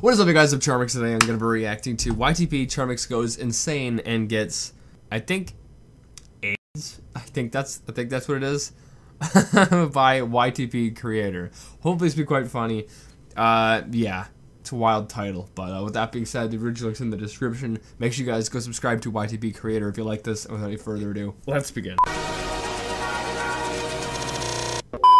What is up, you guys? I'm Charmx today. I'm going to be reacting to YTP Charmx goes insane and gets, I think, AIDS. I think that's, I think that's what it is. by YTP creator. Hopefully, it's be quite funny. Uh, yeah, it's a wild title. But uh, with that being said, the original link's in the description. Make sure you guys go subscribe to YTP creator if you like this. And without any further ado, let's begin.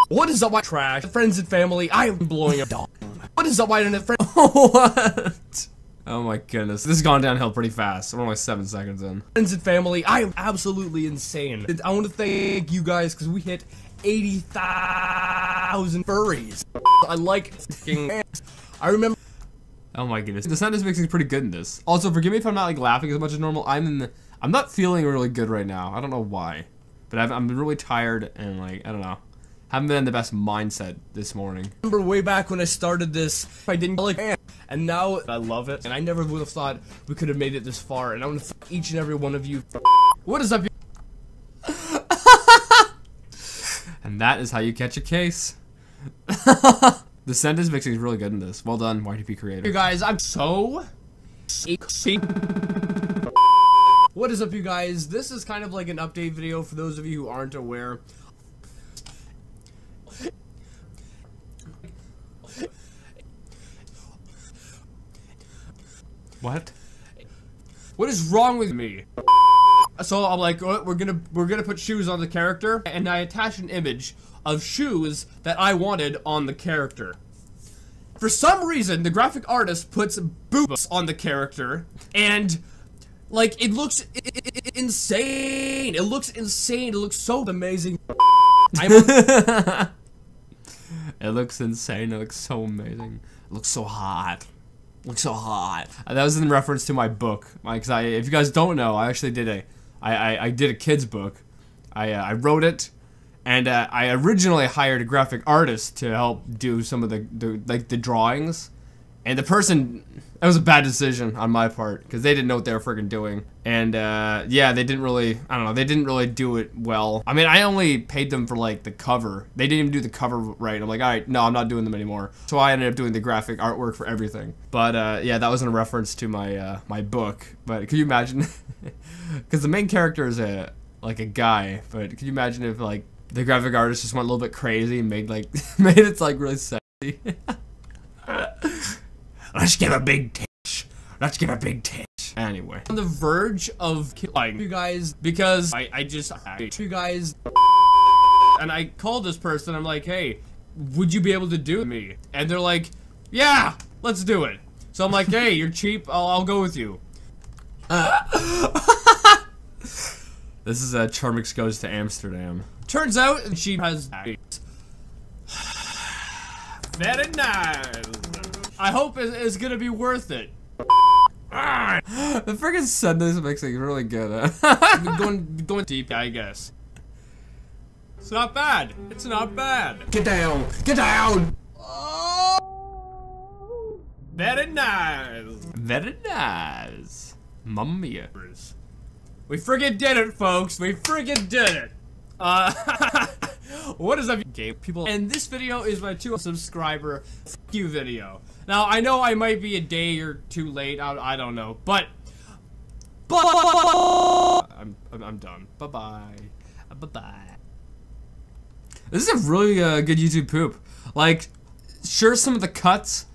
What is up, my trash friends and family? I am blowing up. What is up, internet friend? what? Oh my goodness, this has gone downhill pretty fast. We're only seven seconds in. Friends and family, I am absolutely insane. I want to thank you guys because we hit 80,000 furries. I like I remember. Oh my goodness, the sound is mixing pretty good in this. Also, forgive me if I'm not like laughing as much as normal. I'm in the. I'm not feeling really good right now. I don't know why, but I've, I'm really tired and like I don't know haven't been in the best mindset this morning. I remember way back when I started this, I didn't like and now I love it, and I never would have thought we could have made it this far, and I want to thank each and every one of you. What is up, And that is how you catch a case. the sentence mixing is really good in this. Well done, YTP creator. You guys, I'm so... What is up, you guys? This is kind of like an update video for those of you who aren't aware. What? What is wrong with me? So I'm like, oh, we're gonna we're gonna put shoes on the character, and I attach an image of shoes that I wanted on the character. For some reason, the graphic artist puts boots on the character, and like it looks insane. It looks insane. It looks so amazing. it looks insane. It looks so amazing. It looks so hot. Looks so hot. That was in reference to my book. Because I, if you guys don't know, I actually did a, I, I, I did a kids book. I, uh, I wrote it, and uh, I originally hired a graphic artist to help do some of the, the like the drawings. And the person, that was a bad decision on my part because they didn't know what they were freaking doing. And uh, yeah, they didn't really, I don't know, they didn't really do it well. I mean, I only paid them for like the cover. They didn't even do the cover right. I'm like, all right, no, I'm not doing them anymore. So I ended up doing the graphic artwork for everything. But uh, yeah, that was in reference to my uh, my book. But could you imagine? Because the main character is a like a guy. But could you imagine if like the graphic artist just went a little bit crazy and made like made it like really sexy? Let's give a big tish. Let's give a big tish. Anyway, on the verge of killing you guys because I, I just you guys and I called this person. I'm like, hey, would you be able to do me? And they're like, yeah, let's do it. So I'm like, hey, you're cheap. I'll, I'll go with you. this is a uh, Charmx goes to Amsterdam. Turns out she has very nice. I hope it's gonna be worth it. the freaking sentence mixing is really good. Huh? going going deep, I guess. It's not bad. It's not bad. Get down. Get down. Oh. Very nice. Very nice. Mamma mia. We friggin' did it, folks. We friggin' did it. Uh, what is up, game people? And this video is my two subscriber you video. Now, I know I might be a day or two late. I, I don't know. But... But... I'm, I'm done. Bye-bye. Bye-bye. This is a really uh, good YouTube poop. Like, sure, some of the cuts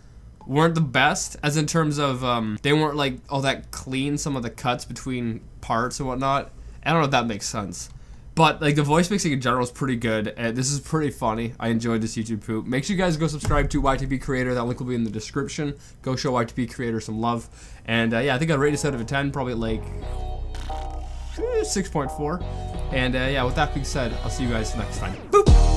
weren't the best, as in terms of, um, they weren't, like, all that clean, some of the cuts between parts and whatnot. I don't know if that makes sense. But like the voice mixing in general is pretty good. And this is pretty funny. I enjoyed this YouTube poop. Make sure you guys go subscribe to YTP Creator. That link will be in the description. Go show YTP Creator some love. And uh, yeah, I think I rate this out of a 10, probably like 6.4. And uh, yeah, with that being said, I'll see you guys next time. Boop!